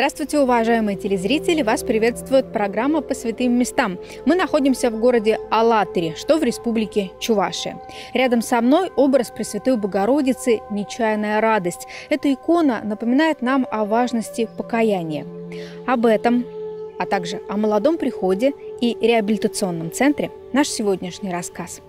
Здравствуйте, уважаемые телезрители! Вас приветствует программа «По святым местам». Мы находимся в городе Алатыре, что в республике Чувашия. Рядом со мной образ Пресвятой Богородицы «Нечаянная радость». Эта икона напоминает нам о важности покаяния. Об этом, а также о молодом приходе и реабилитационном центре наш сегодняшний рассказ.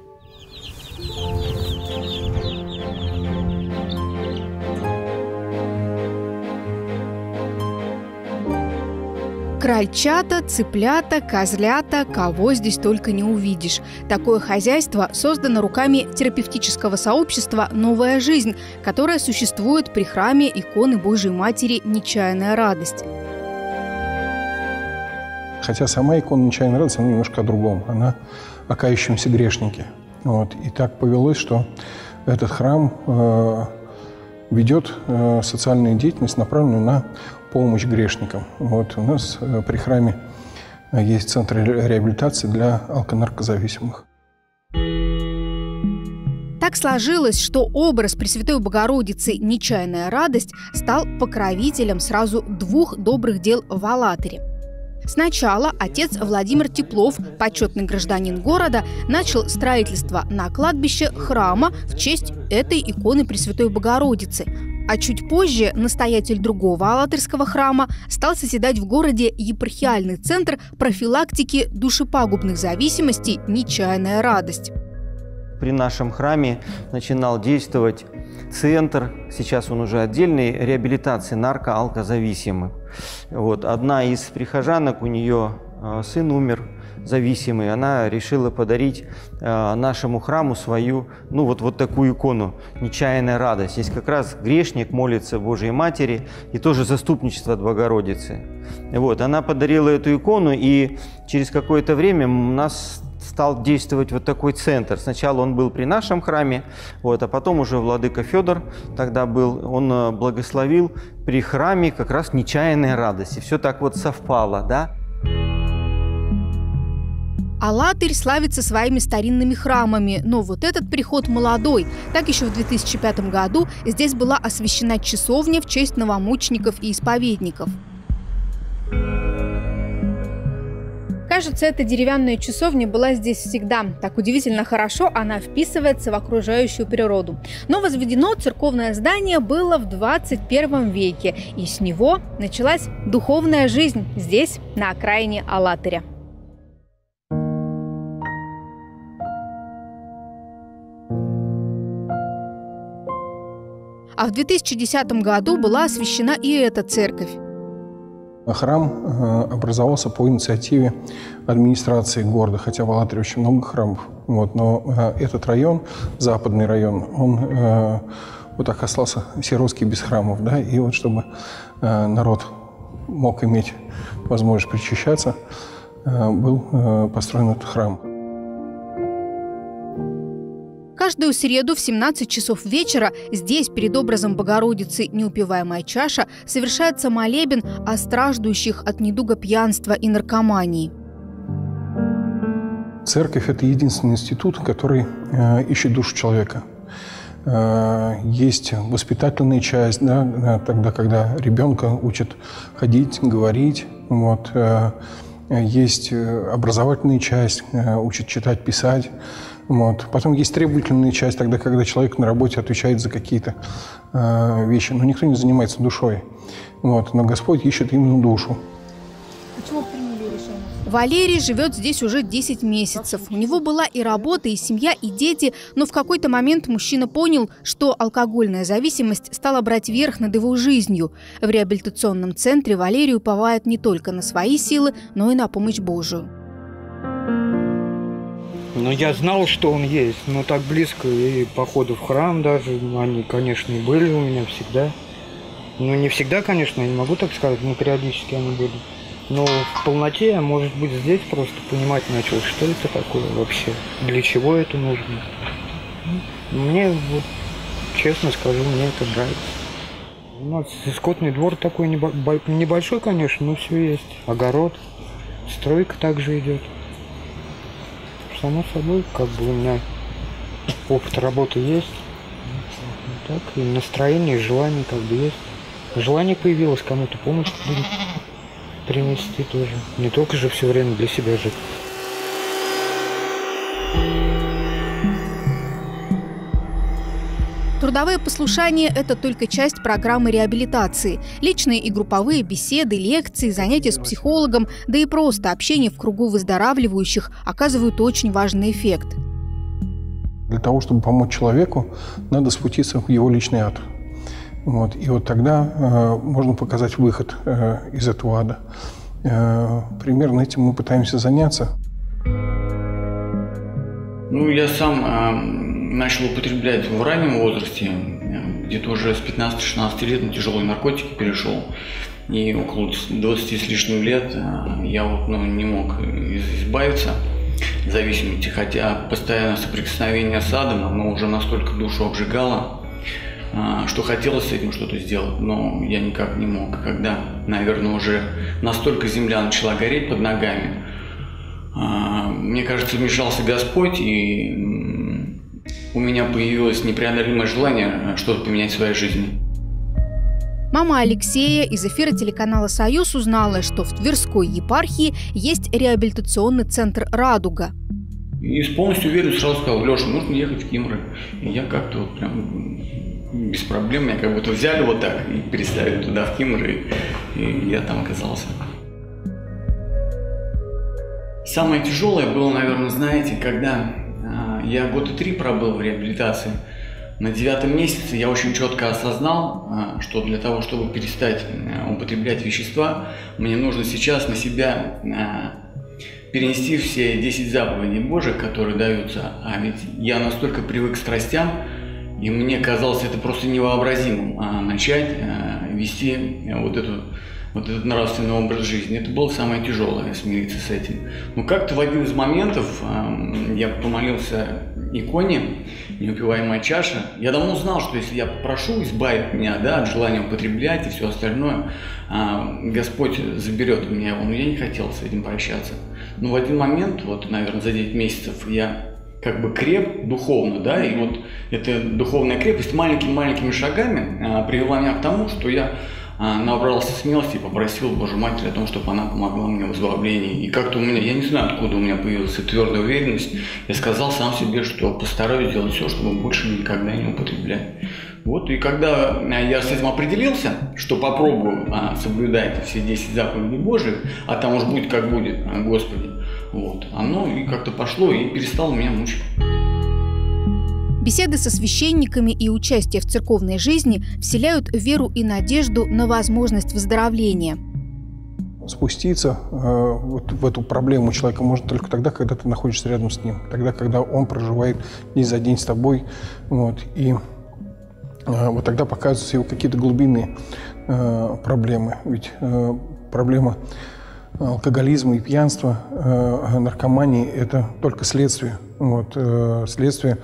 Крольчата, цыплята, козлята, кого здесь только не увидишь. Такое хозяйство создано руками терапевтического сообщества «Новая жизнь», которое существует при храме иконы Божьей Матери «Нечаянная радость». Хотя сама икона «Нечаянная радость», она немножко о другом. Она о кающемся грешнике. Вот. И так повелось, что этот храм э, ведет э, социальную деятельность, направленную на помощь грешникам. Вот у нас э, при храме э, есть центр реабилитации для алконаркозависимых. Так сложилось, что образ Пресвятой Богородицы «Нечаянная радость» стал покровителем сразу двух добрых дел в Алатыре. Сначала отец Владимир Теплов, почетный гражданин города, начал строительство на кладбище храма в честь этой иконы Пресвятой Богородицы, а чуть позже настоятель другого Алатырского храма стал соседать в городе епархиальный центр профилактики душепагубных зависимостей «Нечаянная радость». При нашем храме начинал действовать центр, сейчас он уже отдельный, реабилитации нарко-алкозависимых. Вот, одна из прихожанок, у нее а, сын умер зависимый, она решила подарить э, нашему храму свою, ну вот, вот такую икону «Нечаянная радость». Здесь как раз грешник молится Божьей Матери и тоже заступничество от Богородицы. Вот, она подарила эту икону, и через какое-то время у нас стал действовать вот такой центр. Сначала он был при нашем храме, вот, а потом уже владыка Федор тогда был, он э, благословил при храме как раз нечаянная радость. И все так вот совпало, да. Алатырь славится своими старинными храмами, но вот этот приход молодой. Так еще в 2005 году здесь была освящена часовня в честь новомучеников и исповедников. Кажется, эта деревянная часовня была здесь всегда. Так удивительно хорошо она вписывается в окружающую природу. Но возведено церковное здание было в 21 веке, и с него началась духовная жизнь здесь, на окраине Алатыря. А в 2010 году была освящена и эта церковь. Храм э, образовался по инициативе администрации города, хотя в Алатыре очень много храмов. Вот, но э, этот район, западный район, он э, вот так остался сиротский без храмов. Да? И вот чтобы народ мог иметь возможность причащаться, был построен этот храм. Каждую среду в 17 часов вечера здесь, перед образом Богородицы «Неупиваемая чаша», совершается молебен о страждущих от недуга пьянства и наркомании. Церковь – это единственный институт, который э, ищет душу человека. Э, есть воспитательная часть, да, э, тогда, когда ребенка учат ходить, говорить. Вот. Э, есть э, образовательная часть, э, учат читать, писать. Вот. Потом есть требовательная часть, тогда, когда человек на работе отвечает за какие-то э, вещи. Но никто не занимается душой. Вот. Но Господь ищет именно душу. Почему приняли решение? Валерий живет здесь уже 10 месяцев. У него была и работа, и семья, и дети, но в какой-то момент мужчина понял, что алкогольная зависимость стала брать верх над его жизнью. В реабилитационном центре Валерий уповает не только на свои силы, но и на помощь Божию. Ну, я знал, что он есть, но так близко, и походу в храм даже, они, конечно, и были у меня всегда. Ну, не всегда, конечно, я не могу так сказать, но периодически они были. Но в полноте я, может быть, здесь просто понимать начал, что это такое вообще, для чего это нужно. Мне, вот, честно скажу, мне это нравится. У нас скотный двор такой небольшой, конечно, но все есть. Огород, стройка также идет само собой, как бы у меня опыт работы есть. Так, и настроение, и желание как бы есть. желание появилось кому-то помощь принести тоже. Не только же все время для себя жить. Трудовое послушание – это только часть программы реабилитации. Личные и групповые беседы, лекции, занятия с психологом, да и просто общение в кругу выздоравливающих оказывают очень важный эффект. Для того, чтобы помочь человеку, надо спуститься в его личный ад. Вот. И вот тогда э, можно показать выход э, из этого ада. Э, примерно этим мы пытаемся заняться. Ну, я сам э, начал употреблять в раннем возрасте, где-то уже с 15-16 лет на тяжелые наркотики перешел. И около 20 с лишним лет э, я вот, ну, не мог избавиться от зависимости, хотя постоянное соприкосновение с адом, оно уже настолько душу обжигало, э, что хотелось с этим что-то сделать, но я никак не мог. Когда, наверное, уже настолько земля начала гореть под ногами, э, мне кажется, вмешался Господь и у меня появилось непреодолимое желание э, что-то поменять в своей жизни. Мама Алексея из эфира телеканала «Союз» узнала, что в Тверской епархии есть реабилитационный центр «Радуга». И с полностью уверенностью сразу сказал, Леша, нужно ехать в Кимры. И я как-то вот прям без проблем, меня как будто взяли вот так и переставили туда, в Кимры, и я там оказался. Самое тяжелое было, наверное, знаете, когда я года три пробыл в реабилитации. На девятом месяце я очень четко осознал, а, что для того, чтобы перестать а, употреблять вещества, мне нужно сейчас на себя а, перенести все 10 заповедей Божьих, которые даются. А ведь я настолько привык к страстям, и мне казалось это просто невообразимым начать вести вот эту вот этот нравственный образ жизни. Это было самое тяжелое, смириться с этим. Но как-то в один из моментов э, я помолился иконе «Неупиваемая чаша». Я давно знал, что если я попрошу избавить меня да, от желания употреблять и все остальное, э, Господь заберет у меня его. Но я не хотел с этим прощаться. Но в один момент, вот, наверное, за 9 месяцев я как бы креп духовно, да, и вот эта духовная крепость маленькими-маленькими шагами а, привела меня к тому, что я набрался смелости и попросил Божью Матерь о том, чтобы она помогла мне в избавлении. И как-то у меня, я не знаю, откуда у меня появилась твердая уверенность, я сказал сам себе, что постараюсь сделать все, чтобы больше никогда не употреблять. Вот, и когда я с этим определился, что попробую а, соблюдать все 10 заповедей Божьих, а там уж будет как будет, а, Господи, вот, оно и как-то пошло и перестало меня мучить. Беседы со священниками и участие в церковной жизни вселяют веру и надежду на возможность выздоровления. Спуститься э, вот в эту проблему человека можно только тогда, когда ты находишься рядом с ним, тогда, когда он проживает день за день с тобой. Вот, и э, вот тогда показываются его какие-то глубинные э, проблемы. Ведь э, проблема алкоголизма и пьянства, э, наркомании – это только следствие. Вот, э, следствие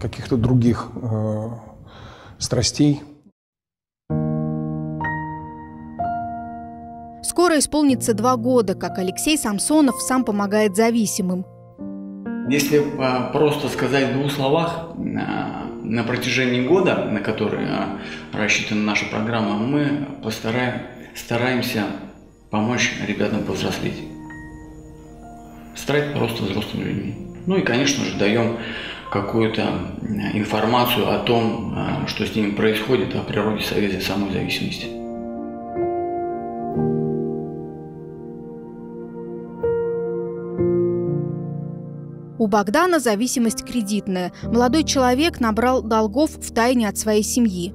каких-то других э, страстей. Скоро исполнится два года, как Алексей Самсонов сам помогает зависимым. Если э, просто сказать в двух словах, на протяжении года, на который рассчитана наша программа, мы постараем, стараемся помочь ребятам повзрослеть. Стать просто взрослыми людьми. Ну и, конечно же, даем какую-то информацию о том, а, что с ними происходит, о природе связи самой зависимости. У Богдана зависимость кредитная. Молодой человек набрал долгов в тайне от своей семьи.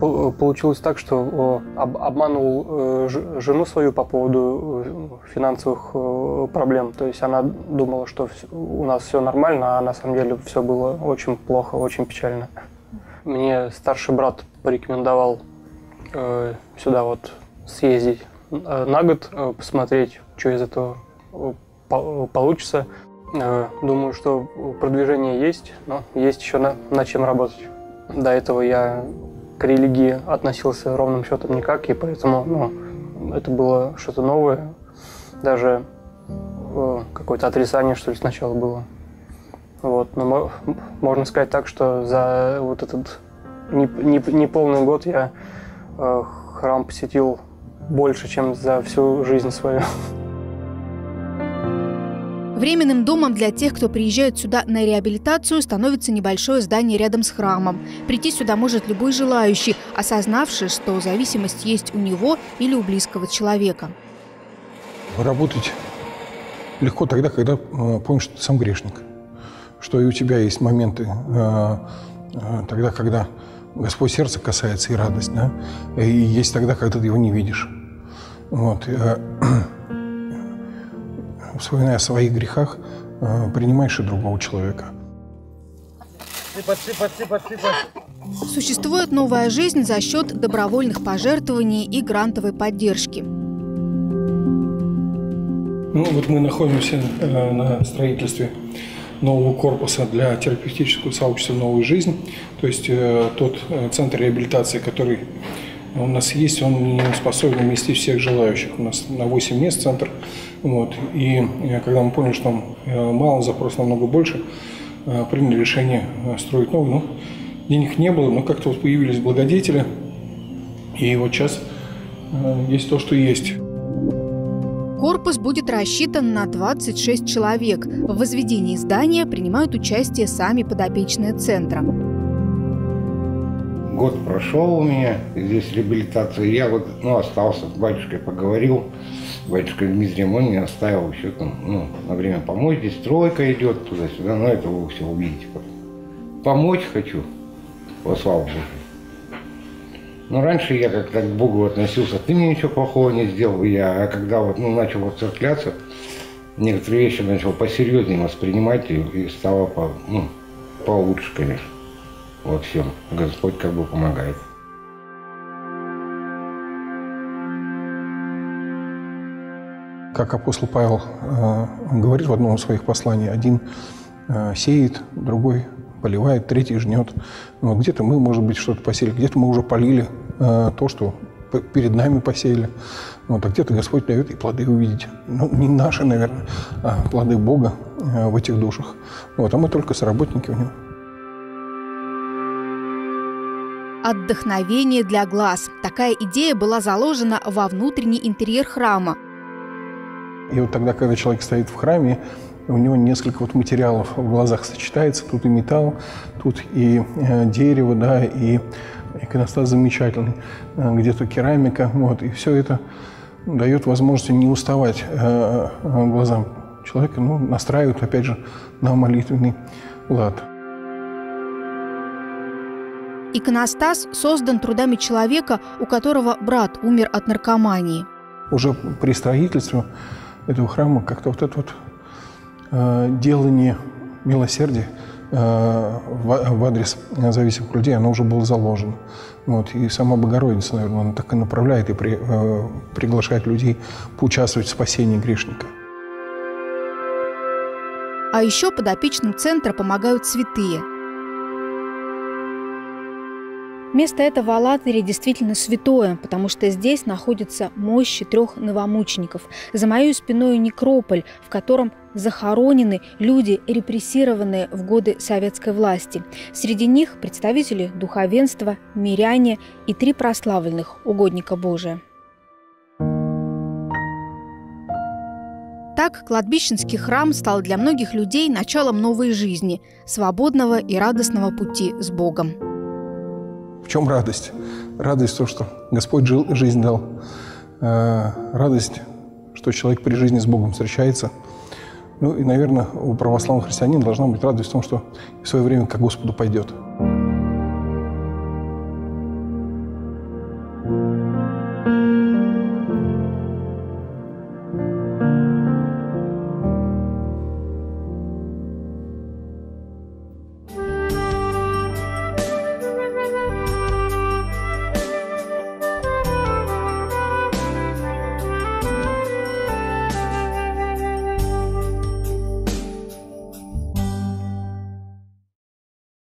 Получилось так, что обманул э, жену свою по поводу э, финансовых э, проблем. То есть она думала, что у нас все нормально, а на самом деле все было очень плохо, очень печально. Мне старший брат порекомендовал сюда вот съездить на год, посмотреть, что из этого получится. Думаю, что продвижение есть, но есть еще на, над чем работать. До этого я к религии относился ровным счетом никак, и поэтому ну, это было что-то новое. Даже э, какое-то отрицание, что ли, сначала было. Вот. Но можно сказать так, что за вот этот не, не, не полный год я э, храм посетил больше, чем за всю жизнь свою. Временным домом для тех, кто приезжает сюда на реабилитацию, становится небольшое здание рядом с храмом. Прийти сюда может любой желающий, осознавший, что зависимость есть у него или у близкого человека. Работать легко тогда, когда э, помнишь, что ты сам грешник. Что и у тебя есть моменты э, э, тогда, когда Господь сердце касается и радость, да? И есть тогда, когда ты его не видишь. Вот. вспоминая о своих грехах, э, принимаешь и другого человека. Сыпать, сыпать, сыпать, сыпать. Существует новая жизнь за счет добровольных пожертвований и грантовой поддержки. Ну, вот мы находимся э, на строительстве нового корпуса для терапевтического сообщества «Новая жизнь». То есть э, тот центр реабилитации, который у нас есть, он не способен вместить всех желающих. У нас на 8 мест центр. Вот. И э, когда мы поняли, что там э, мало, запрос намного больше, э, приняли решение строить новый. Ну, денег не было, но как-то вот появились благодетели. И вот сейчас есть то, что есть. Корпус будет рассчитан на 26 человек. В возведении здания принимают участие сами подопечные центра год прошел у меня, здесь реабилитация. Я вот, ну, остался с батюшкой, поговорил. Батюшка Дмитрием, он меня оставил еще там, ну, на время помочь. Здесь стройка идет туда-сюда, но это вы все увидите. Помочь хочу, во славу Божию. Но раньше я как-то к Богу относился, ты мне ничего плохого не сделал. Я, а когда вот, ну, начал вот церкляться, некоторые вещи начал посерьезнее воспринимать и, и стало по, ну, получше, конечно во всем. Господь как бы помогает. Как апостол Павел э, говорит в одном из своих посланий, один э, сеет, другой поливает, третий жнет. Вот где-то мы, может быть, что-то посеяли, где-то мы уже полили э, то, что перед нами посеяли. Вот, а где-то Господь дает и плоды увидеть. Ну, не наши, наверное, а плоды Бога в этих душах. Вот, а мы только соработники у Него. Отдохновение для глаз. Такая идея была заложена во внутренний интерьер храма. И вот тогда, когда человек стоит в храме, у него несколько вот материалов в глазах сочетается. Тут и металл, тут и э, дерево, да, и иконостас замечательный, э, где-то керамика. Вот, и все это дает возможность не уставать э, глазам человека, ну, настраивает, опять же, на молитвенный лад. Иконостас создан трудами человека, у которого брат умер от наркомании. Уже при строительстве этого храма как-то вот это вот э, делание милосердия э, в, в адрес зависимых людей, оно уже было заложено. Вот. И сама Богородица, наверное, она так и направляет и при, э, приглашает людей поучаствовать в спасении грешника. А еще подопечным центра помогают святые – Место это в Алатыре действительно святое, потому что здесь находится мощи трех новомучеников. За моей спиной некрополь, в котором захоронены люди, репрессированные в годы советской власти. Среди них представители духовенства, миряне и три прославленных угодника Божия. Так, кладбищенский храм стал для многих людей началом новой жизни, свободного и радостного пути с Богом чем радость? Радость то, что Господь жизнь дал. Э, радость, что человек при жизни с Богом встречается. Ну и, наверное, у православного христианина должна быть радость в том, что в свое время к Господу пойдет.